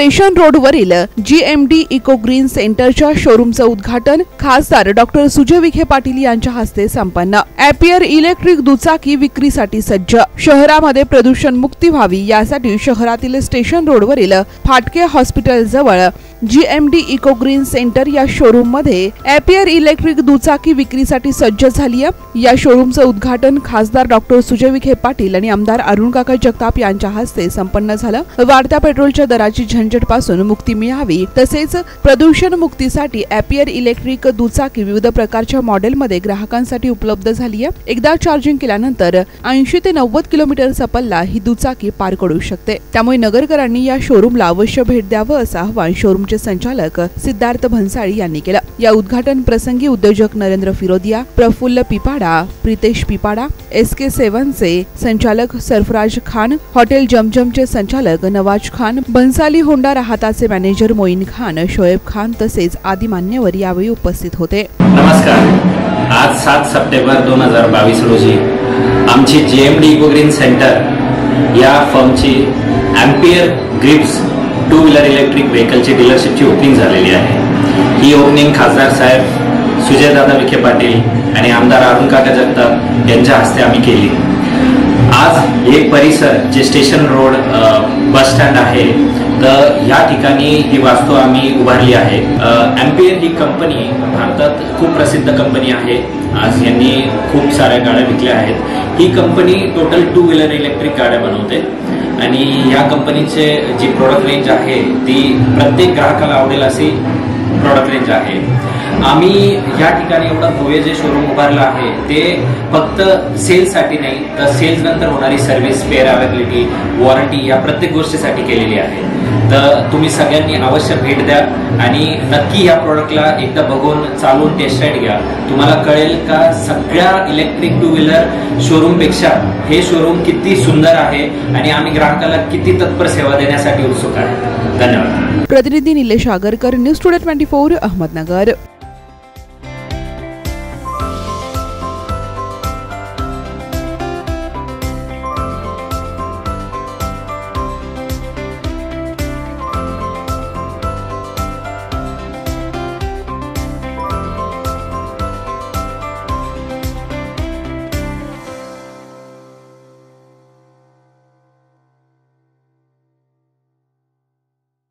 Station रोडवरील D eco green सेंटरच्या शोरूमचं उद्घाटन खासदार डॉक्टर सुजय विखे पाटील यांच्या हस्ते संपन्न. ॲपियर इलेक्ट्रिक दुचाकी विक्रीसाठी सज्ज. शहरामध्ये प्रदूषण मुक्ती व्हावी यासाठी शहरातील स्टेशन रोडवरील फाटके हॉस्पिटल जवळ जीएमडी इको ग्रीन सेंटर या शोरूममध्ये ॲपियर इलेक्ट्रिक दुचाकी विक्रीसाठी सज्ज झाली आहे या शोरूमचं उद्घाटन खासदार डॉक्टर सुजय विखे पाटील आणि आमदार अरुण काका जगताप यांच्या हस्ते संपन्न झालं. वाढत्या पेट्रोलच्या दराची झंझटपासून मुक्ती मिळावी तसेच प्रदूषण मुक्तीसाठी ॲपियर इलेक्ट्रिक दुचाकी विविध प्रकारच्या मॉडेलमध्ये ग्राहकांसाठी उपलब्ध झाली आहे एकदा चार्जिंग केल्यानंतर ऐंशी ते नव्वद किलोमीटरचा पल्ला ही दुचाकी पार करू शकते. त्यामुळे नगरकरांनी या शोरूमला अवश्य भेट द्यावं असं आवाहन शोरूम शोरूमचे संचालक सिद्धार्थ भन्साळी यांनी केलं. या उद्घाटन प्रसंगी उद्योजक नरेंद्र फिरोदिया प्रफुल्ल पिपाडा प्रितेश पिपाडा एस के सेवनचे संचालक सरफराज खान हॉटेल जमजमचे संचालक नवाज खान भन्साली होंडा राहताचे मॅनेजर मोईन खान शोएब खान तसेच आदी मान्यवर यावेळी उपस्थित होते. नमस्कार. आज सात सप्टेंबर दोन हजार बावीस रोजी आमची जे एम डी इकोग्रीन सेंटर या फर्मची Ampere grips two wheeler electric व्हेकलची डीलरशिपची ओपनिंग झालेली आहे. ही ओपनिंग खासदार साहेब सुजयदादा विखे पाटील आणि आमदार अरुण काका जगताप यांच्या हस्ते आम्ही केली. आज हे परिसर जे स्टेशन रोड बस स्टँड आहे तर ह्या ठिकाणी ही वास्तू आम्ही उभारली आहे. एम्पियर ही कंपनी भारतात खूप प्रसिद्ध कंपनी आहे. आज यांनी खूप साऱ्या गाड्या विकल्या आहेत. ही company total two wheeler electric गाड्या बनवते. आणि या कंपनीचे जी प्रोडक्ट रेंज आहे ती प्रत्येक ग्राहकाला आवडेल अशी प्रॉडक्ट रेंज आहे. आम्ही या ठिकाणी एवढं भव्य जे शोरूम उभारलं आहे ते फक्त सेल्ससाठी नाही तर सेल्स नंतर होणारी सर्व्हिस पेअर अवेबिलिटी वॉरंटी या प्रत्येक गोष्टीसाठी केलेली आहे. तर तुम्ही सगळ्यांनी अवश्य भेट द्या आणि नक्की या प्रॉडक्टला एकदा बघून चालून टेस्ट राईड घ्या. तुम्हाला कळेल का सगळ्या इलेक्ट्रिक टू व्हीलर शोरूमपेक्षा हे शोरूम किती सुंदर आहे आणि आम्ही ग्राहकाला किती तत्पर सेवा देण्यासाठी उत्सुक आहे धन्यवाद. प्रतिनिधी Nilesh Agarkar news today twenty four Ahmednagar.